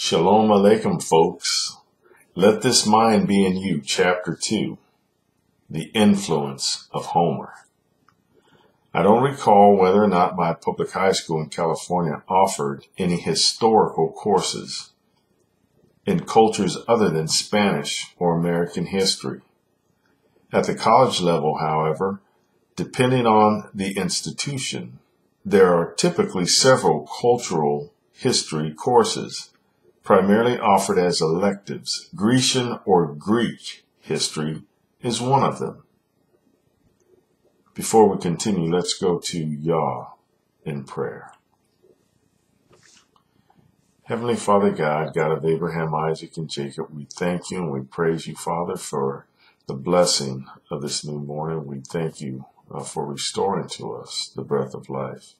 Shalom Aleichem, folks. Let this mind be in you, chapter 2 The Influence of Homer. I don't recall whether or not my public high school in California offered any historical courses in cultures other than Spanish or American history. At the college level, however, depending on the institution, there are typically several cultural history courses, primarily offered as electives. Grecian or Greek history is one of them. Before we continue, let's go to Yah in prayer. Heavenly Father God, God of Abraham, Isaac, and Jacob, we thank you and we praise you, Father, for the blessing of this new morning. We thank you uh, for restoring to us the breath of life.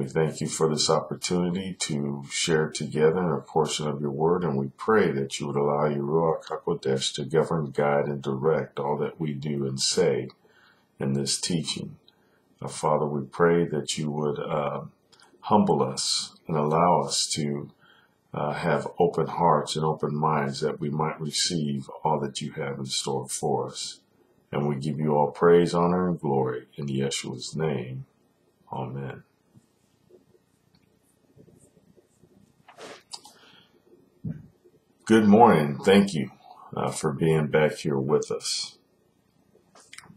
We thank you for this opportunity to share together a portion of your word, and we pray that you would allow your Ruach HaKodesh to govern, guide, and direct all that we do and say in this teaching. Uh, Father, we pray that you would uh, humble us and allow us to uh, have open hearts and open minds that we might receive all that you have in store for us. And we give you all praise, honor, and glory in Yeshua's name. Amen. Good morning. Thank you uh, for being back here with us.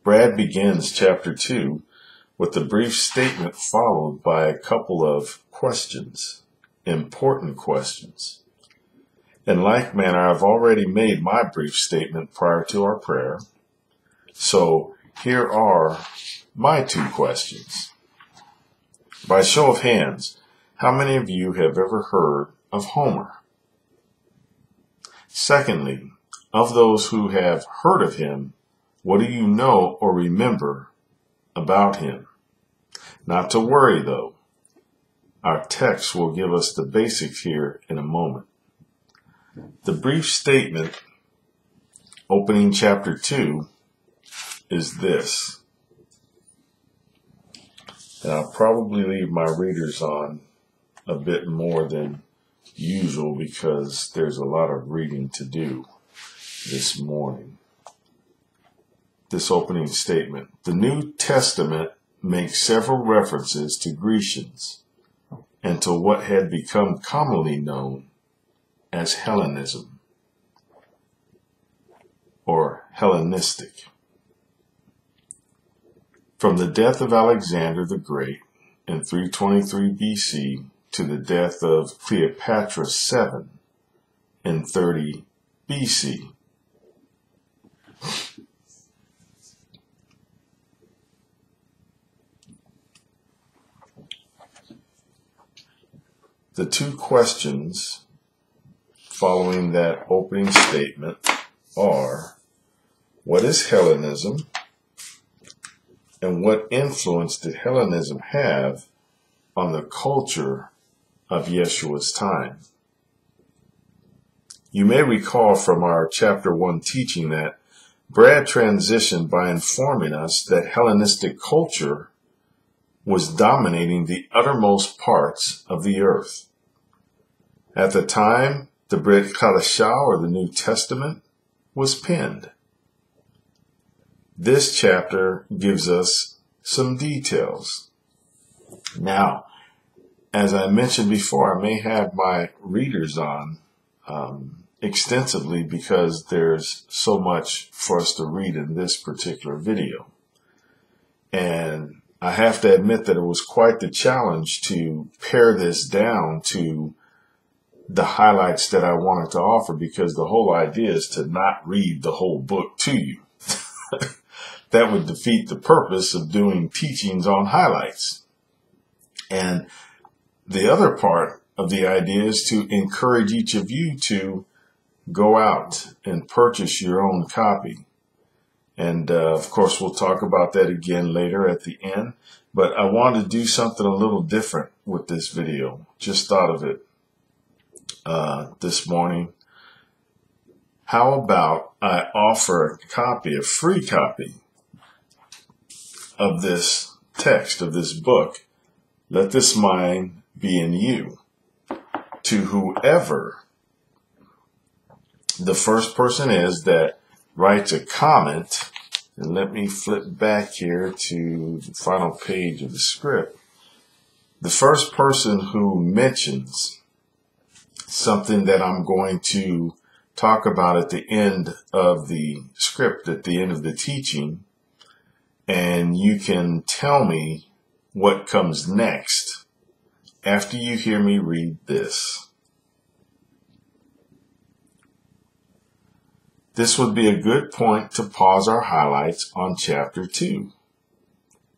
Brad begins chapter 2 with a brief statement followed by a couple of questions, important questions. In like manner, I've already made my brief statement prior to our prayer. So here are my two questions. By show of hands, how many of you have ever heard of Homer? Secondly, of those who have heard of him, what do you know or remember about him? Not to worry though. Our text will give us the basics here in a moment. The brief statement opening chapter 2 is this. And I'll probably leave my readers on a bit more than usual because there's a lot of reading to do this morning. This opening statement. The New Testament makes several references to Grecians and to what had become commonly known as Hellenism or Hellenistic. From the death of Alexander the Great in 323 BC to the death of Cleopatra 7 in 30 BC. The two questions following that opening statement are what is Hellenism and what influence did Hellenism have on the culture of Yeshua's time. You may recall from our chapter 1 teaching that Brad transitioned by informing us that Hellenistic culture was dominating the uttermost parts of the earth. At the time, the Brit Chadashah, or the New Testament, was penned. This chapter gives us some details. Now, as I mentioned before, I may have my readers on um, extensively because there's so much for us to read in this particular video. And I have to admit that it was quite the challenge to pare this down to the highlights that I wanted to offer because the whole idea is to not read the whole book to you. that would defeat the purpose of doing teachings on highlights. And the other part of the idea is to encourage each of you to go out and purchase your own copy. And uh, of course, we'll talk about that again later at the end. But I wanted to do something a little different with this video. Just thought of it uh, this morning. How about I offer a copy, a free copy of this text, of this book, Let This Mind be in you to whoever The first person is that writes a comment, and let me flip back here to the final page of the script. The first person who mentions something that I'm going to talk about at the end of the script, at the end of the teaching, and you can tell me what comes next after you hear me read this. This would be a good point to pause our highlights on chapter 2.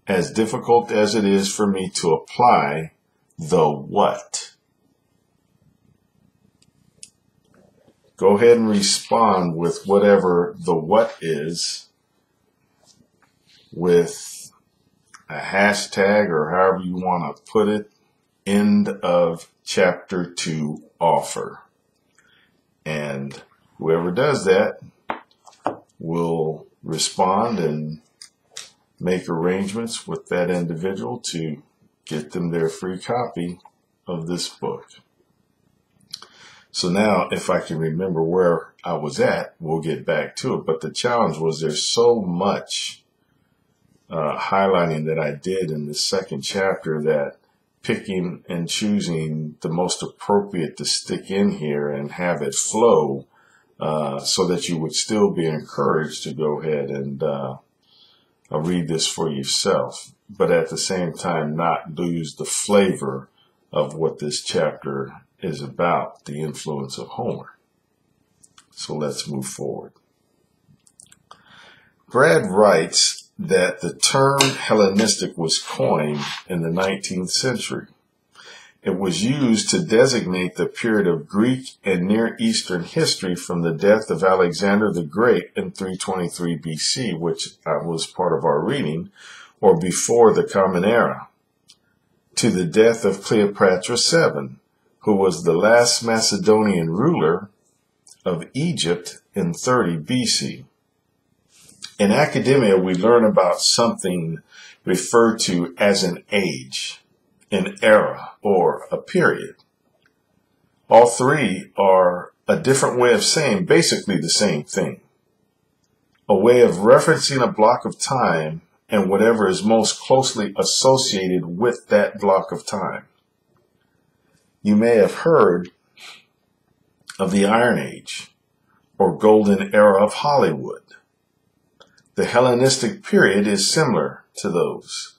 As difficult as it is for me to apply the what. Go ahead and respond with whatever the what is with a hashtag or however you want to put it. End of chapter 2 offer. And whoever does that will respond and make arrangements with that individual to get them their free copy of this book. So now, if I can remember where I was at, we'll get back to it. But the challenge was there's so much uh, highlighting that I did in the second chapter that picking and choosing the most appropriate to stick in here and have it flow uh, so that you would still be encouraged to go ahead and uh, uh, read this for yourself, but at the same time not lose the flavor of what this chapter is about, the influence of Homer. So let's move forward. Brad writes that the term Hellenistic was coined in the 19th century. It was used to designate the period of Greek and Near Eastern history from the death of Alexander the Great in 323 BC, which uh, was part of our reading, or before the Common Era, to the death of Cleopatra VII, who was the last Macedonian ruler of Egypt in 30 BC. In academia, we learn about something referred to as an age an era or a period. All three are a different way of saying basically the same thing. A way of referencing a block of time and whatever is most closely associated with that block of time. You may have heard of the Iron Age or Golden Era of Hollywood. The Hellenistic period is similar to those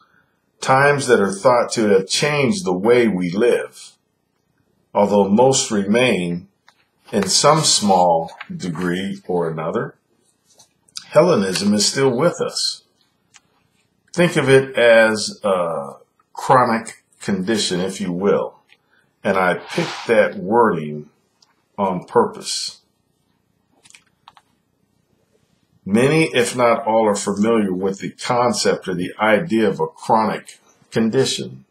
times that are thought to have changed the way we live, although most remain in some small degree or another. Hellenism is still with us. Think of it as a chronic condition, if you will. And I picked that wording on purpose. Many, if not all, are familiar with the concept or the idea of a chronic condition.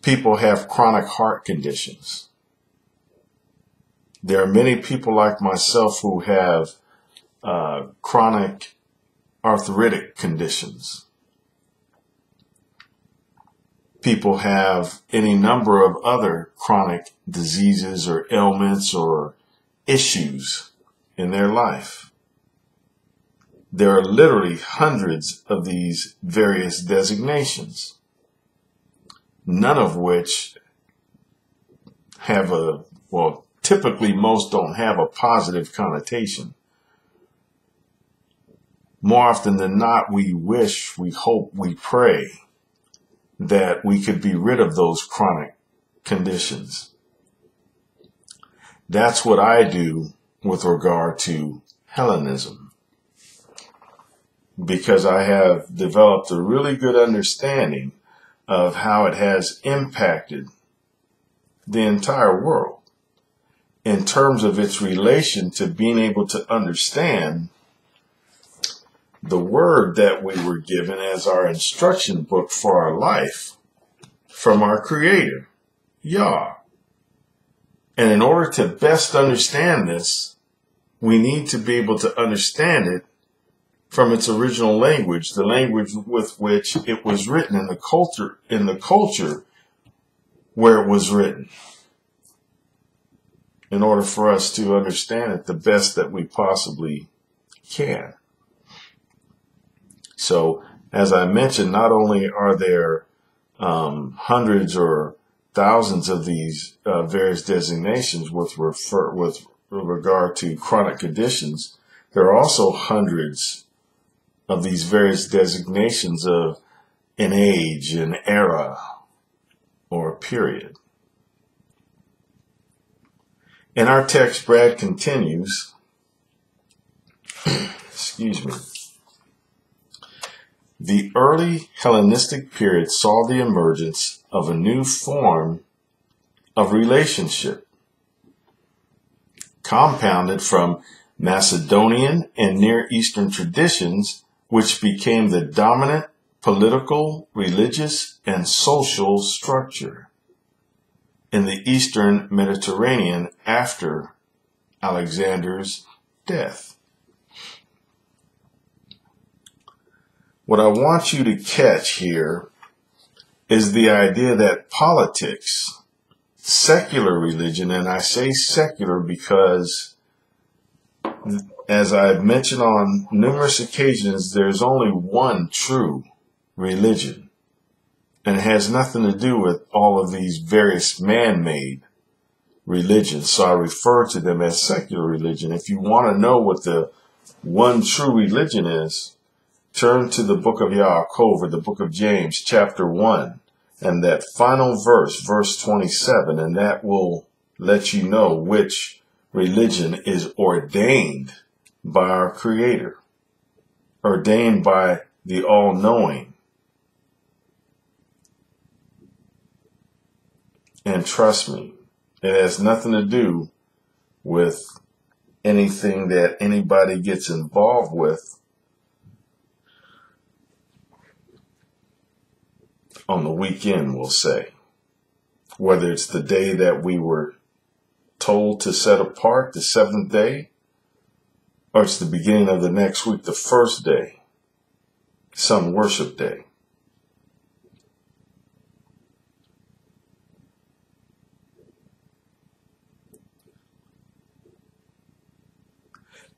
People have chronic heart conditions. There are many people like myself who have uh, chronic arthritic conditions. People have any number of other chronic diseases or ailments or issues in their life. There are literally hundreds of these various designations, none of which have a, well, typically most don't have a positive connotation. More often than not, we wish, we hope, we pray that we could be rid of those chronic conditions. That's what I do with regard to Hellenism because I have developed a really good understanding of how it has impacted the entire world in terms of its relation to being able to understand the word that we were given as our instruction book for our life from our creator, Yah. And in order to best understand this, we need to be able to understand it from its original language, the language with which it was written in the culture, in the culture where it was written. in order for us to understand it the best that we possibly can. So, as I mentioned, not only are there um, hundreds or thousands of these uh, various designations with refer with regard to chronic conditions, there are also hundreds of these various designations of an age, an era, or a period. In our text, Brad continues, excuse me, the early Hellenistic period saw the emergence of a new form of relationship, compounded from Macedonian and Near Eastern traditions, which became the dominant political, religious, and social structure in the eastern Mediterranean after Alexander's death. What I want you to catch here is the idea that politics, secular religion, and I say secular because as I've mentioned on numerous occasions, there's only one true religion and it has nothing to do with all of these various man-made religions. So I refer to them as secular religion. If you want to know what the one true religion is, turn to the book of Yaakov or the book of James, chapter 1, and that final verse, verse 27, and that will let you know which religion is ordained by our Creator, ordained by the All-Knowing, And trust me, it has nothing to do with anything that anybody gets involved with on the weekend, we'll say. Whether it's the day that we were told to set apart, the seventh day, or it's the beginning of the next week, the first day, some worship day.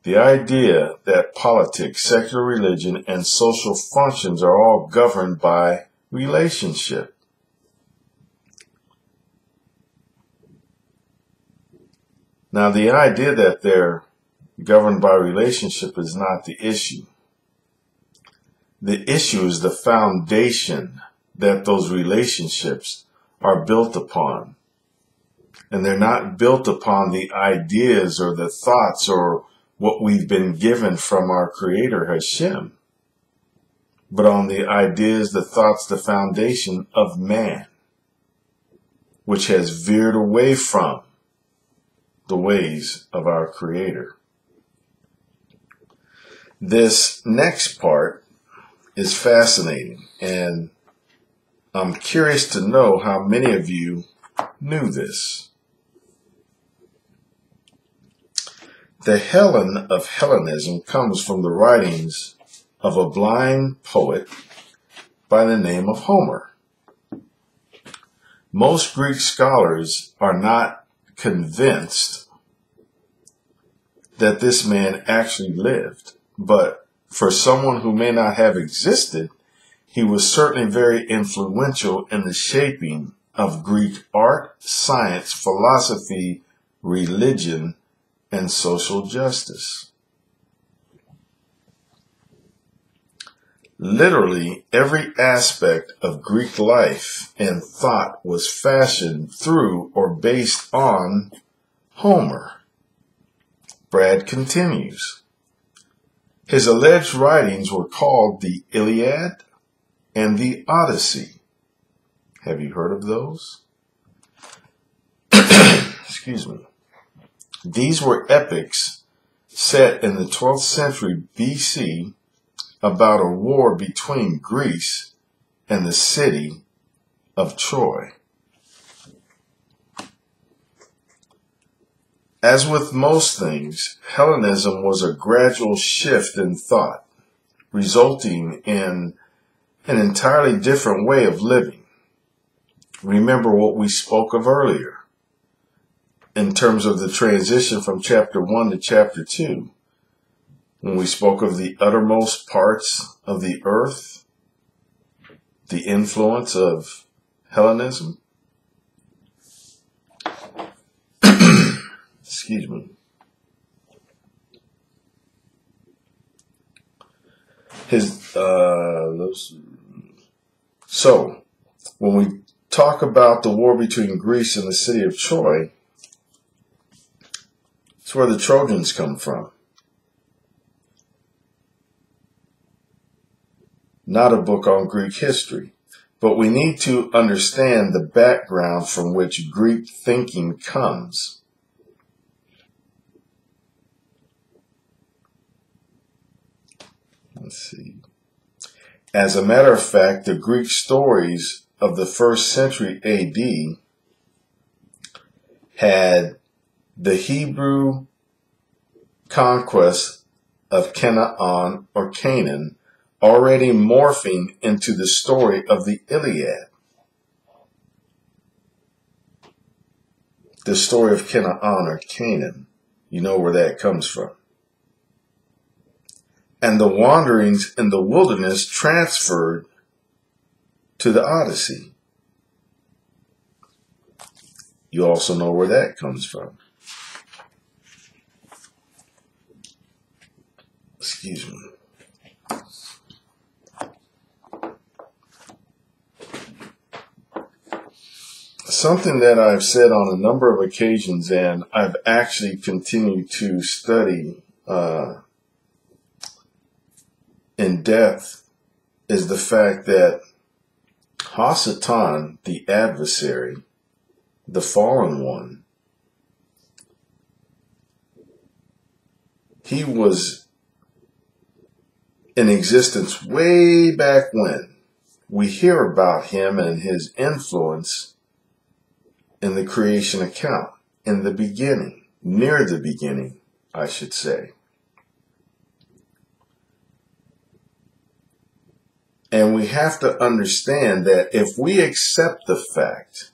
The idea that politics, secular religion, and social functions are all governed by relationship. Now, the idea that they're governed by relationship is not the issue. The issue is the foundation that those relationships are built upon. And they're not built upon the ideas or the thoughts or what we've been given from our creator Hashem, but on the ideas, the thoughts, the foundation of man, which has veered away from the ways of our creator. This next part is fascinating and I'm curious to know how many of you knew this. The Helen of Hellenism comes from the writings of a blind poet by the name of Homer. Most Greek scholars are not convinced that this man actually lived, but for someone who may not have existed, he was certainly very influential in the shaping of Greek art, science, philosophy, religion, and social justice. Literally every aspect of Greek life and thought was fashioned through or based on Homer. Brad continues. His alleged writings were called the Iliad and the Odyssey. Have you heard of those? Excuse me. These were epics set in the 12th century BC about a war between Greece and the city of Troy. As with most things, Hellenism was a gradual shift in thought, resulting in an entirely different way of living. Remember what we spoke of earlier in terms of the transition from chapter 1 to chapter 2 when we spoke of the uttermost parts of the earth, the influence of Hellenism. Excuse me. His uh, so when we talk about the war between Greece and the city of Troy, it's where the Trojans come from. Not a book on Greek history, but we need to understand the background from which Greek thinking comes. Let's see. As a matter of fact, the Greek stories of the first century AD had the Hebrew conquest of Canaan or Canaan already morphing into the story of the Iliad. The story of Canaan or Canaan. You know where that comes from. And the wanderings in the wilderness transferred to the Odyssey. You also know where that comes from. Excuse me. Something that I've said on a number of occasions, and I've actually continued to study uh, in depth, is the fact that Hasatan, the adversary, the fallen one, he was in existence way back when. We hear about him and his influence in the creation account, in the beginning, near the beginning, I should say. And we have to understand that if we accept the fact,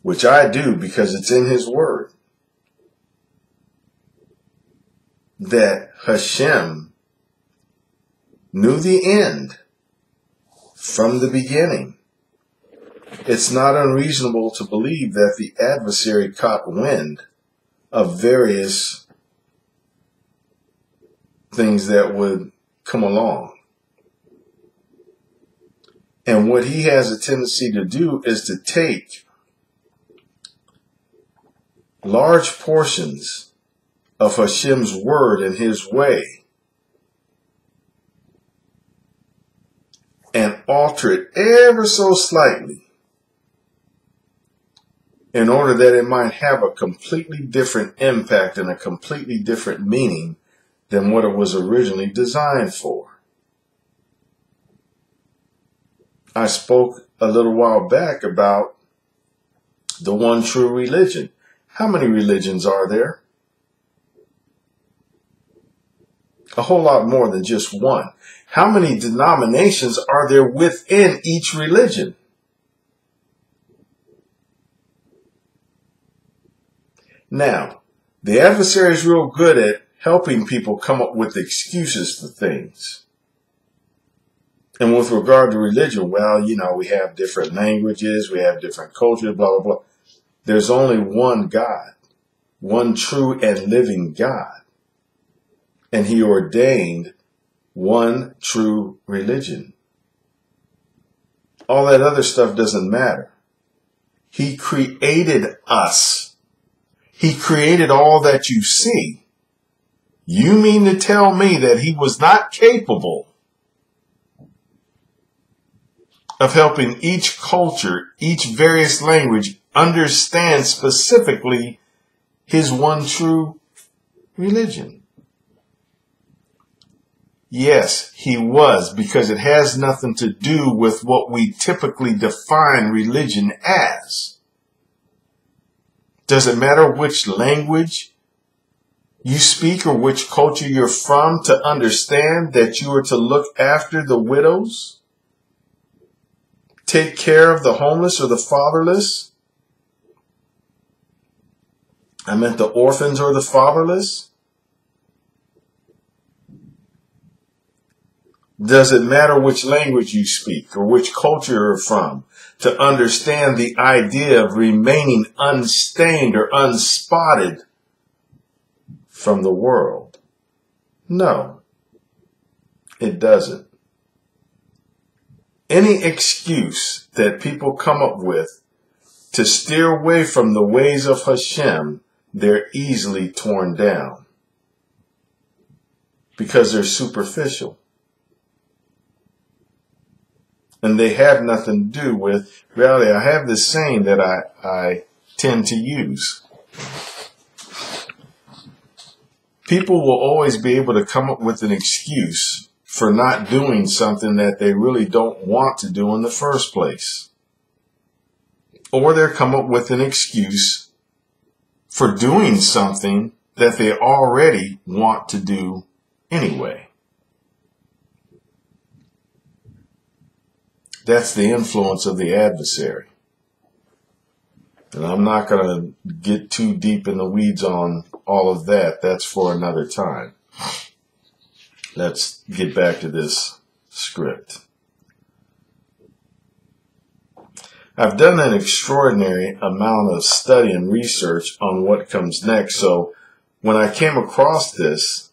which I do because it's in His Word, that Hashem knew the end from the beginning it's not unreasonable to believe that the adversary caught wind of various things that would come along. And what he has a tendency to do is to take large portions of Hashem's word and his way and alter it ever so slightly in order that it might have a completely different impact and a completely different meaning than what it was originally designed for. I spoke a little while back about the one true religion. How many religions are there? A whole lot more than just one. How many denominations are there within each religion? Now, the adversary is real good at helping people come up with excuses for things. And with regard to religion, well, you know, we have different languages, we have different cultures, blah, blah, blah. There's only one God, one true and living God. And he ordained one true religion. All that other stuff doesn't matter. He created us he created all that you see. You mean to tell me that he was not capable of helping each culture, each various language understand specifically his one true religion? Yes, he was, because it has nothing to do with what we typically define religion as. Does it matter which language you speak or which culture you're from to understand that you are to look after the widows? Take care of the homeless or the fatherless? I meant the orphans or the fatherless. Does it matter which language you speak or which culture you're from to understand the idea of remaining unstained or unspotted from the world? No, it doesn't. Any excuse that people come up with to steer away from the ways of Hashem, they're easily torn down because they're superficial. And they have nothing to do with reality. I have this saying that I, I tend to use. People will always be able to come up with an excuse for not doing something that they really don't want to do in the first place. Or they'll come up with an excuse for doing something that they already want to do anyway. That's the influence of the adversary. And I'm not going to get too deep in the weeds on all of that. That's for another time let's get back to this script. I've done an extraordinary amount of study and research on what comes next. So when I came across this,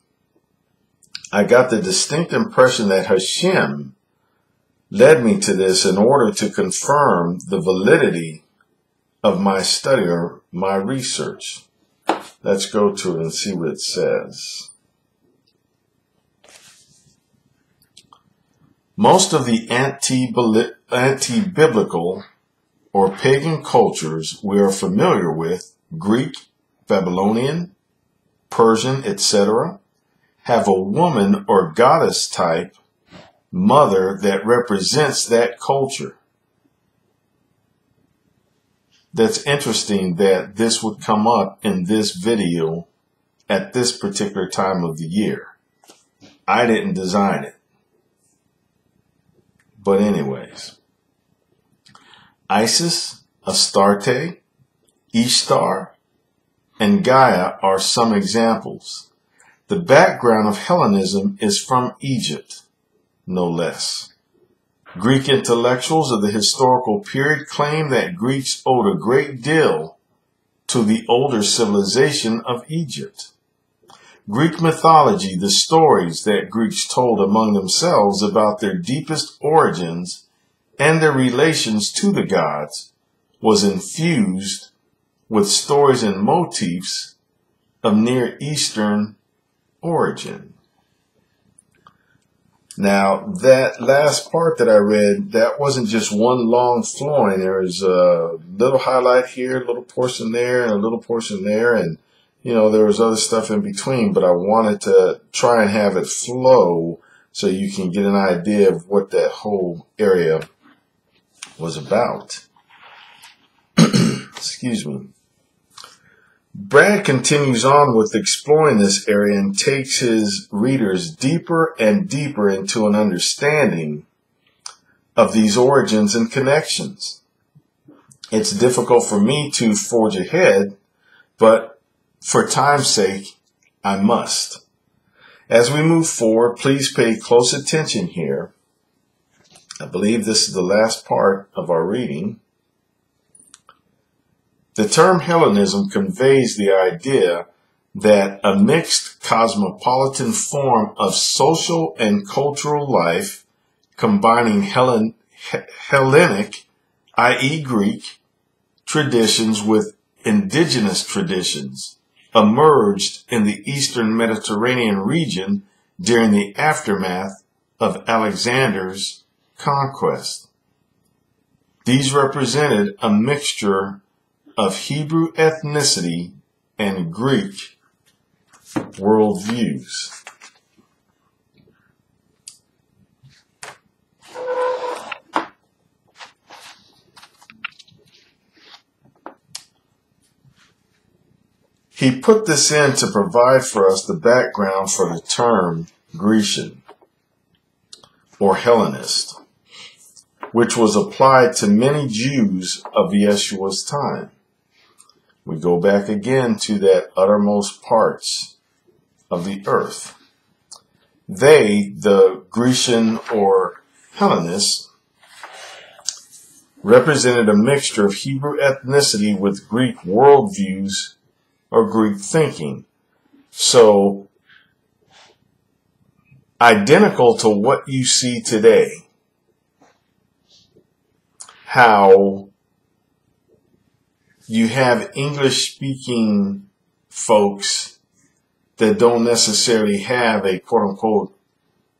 I got the distinct impression that Hashem led me to this in order to confirm the validity of my study or my research. Let's go to it and see what it says. Most of the anti-biblical or pagan cultures we are familiar with, Greek, Babylonian, Persian, etc., have a woman or goddess type mother that represents that culture. That's interesting that this would come up in this video at this particular time of the year. I didn't design it. But anyways, Isis, Astarte, Ishtar, and Gaia are some examples. The background of Hellenism is from Egypt, no less. Greek intellectuals of the historical period claim that Greeks owed a great deal to the older civilization of Egypt. Greek mythology, the stories that Greeks told among themselves about their deepest origins and their relations to the gods, was infused with stories and motifs of Near Eastern origin. Now, that last part that I read, that wasn't just one long flowing. There was a little highlight here, a little portion there, and a little portion there, and you know, there was other stuff in between, but I wanted to try and have it flow so you can get an idea of what that whole area was about. Excuse me. Brad continues on with exploring this area and takes his readers deeper and deeper into an understanding of these origins and connections. It's difficult for me to forge ahead, but for time's sake, I must. As we move forward, please pay close attention here. I believe this is the last part of our reading. The term Hellenism conveys the idea that a mixed cosmopolitan form of social and cultural life combining Hellen, Hellenic, i.e. Greek, traditions with indigenous traditions emerged in the eastern Mediterranean region during the aftermath of Alexander's conquest. These represented a mixture of Hebrew ethnicity and Greek worldviews. He put this in to provide for us the background for the term Grecian or Hellenist, which was applied to many Jews of Yeshua's time. We go back again to that uttermost parts of the earth. They, the Grecian or Hellenists, represented a mixture of Hebrew ethnicity with Greek worldviews or Greek thinking. So, identical to what you see today, how you have English speaking folks that don't necessarily have a quote unquote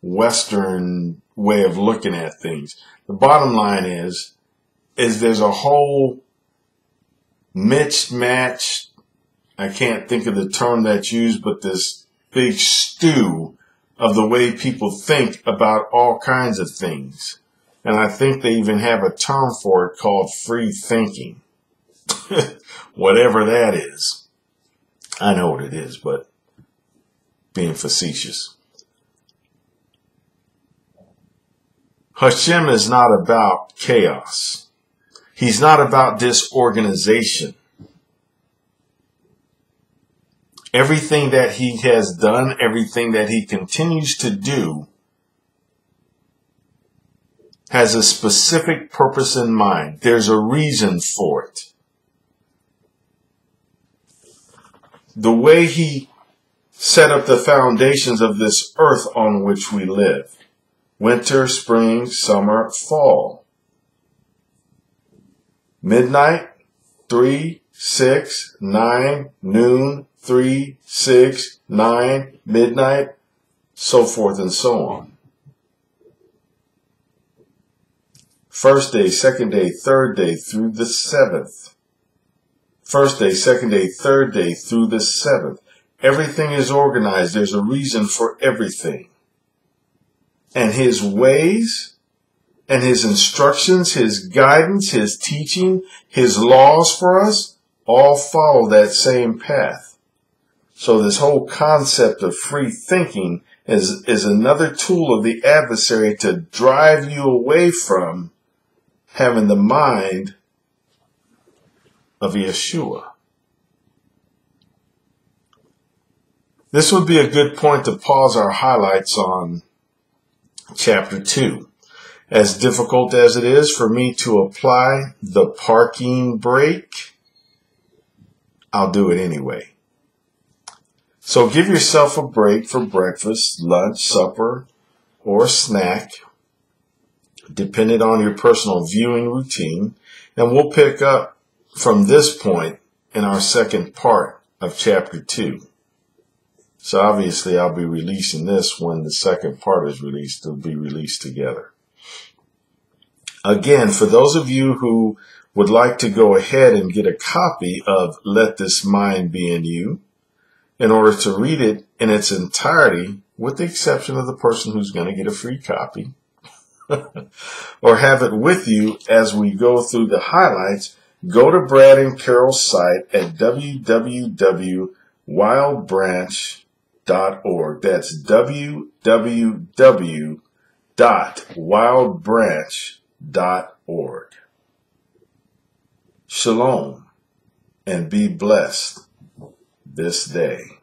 Western way of looking at things. The bottom line is, is there's a whole mixed match. I can't think of the term that's used, but this big stew of the way people think about all kinds of things. And I think they even have a term for it called free thinking. Whatever that is. I know what it is, but being facetious. Hashem is not about chaos. He's not about disorganization. Everything that he has done, everything that he continues to do, has a specific purpose in mind. There's a reason for it. The way he set up the foundations of this earth on which we live. Winter, spring, summer, fall midnight, 3, 6, 9, noon, 3, 6, 9, midnight, so forth and so on. First day, second day, third day through the seventh. First day, second day, third day through the seventh. Everything is organized. There's a reason for everything. And his ways and his instructions, his guidance, his teaching, his laws for us all follow that same path. So this whole concept of free thinking is, is another tool of the adversary to drive you away from having the mind of Yeshua. This would be a good point to pause our highlights on chapter 2 as difficult as it is for me to apply the parking brake, I'll do it anyway. So give yourself a break for breakfast, lunch, supper, or snack, depending on your personal viewing routine, and we'll pick up from this point in our second part of chapter 2. So obviously I'll be releasing this when the second part is released. They'll be released together. Again, for those of you who would like to go ahead and get a copy of Let This Mind Be in You, in order to read it in its entirety, with the exception of the person who's going to get a free copy, or have it with you as we go through the highlights, go to Brad and Carol's site at www.wildbranch.org. That's www.wildbranch.org. Shalom and be blessed this day.